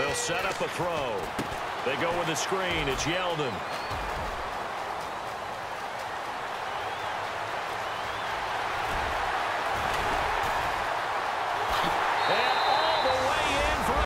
They'll set up a throw. They go with the screen. It's Yeldon.